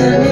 Tell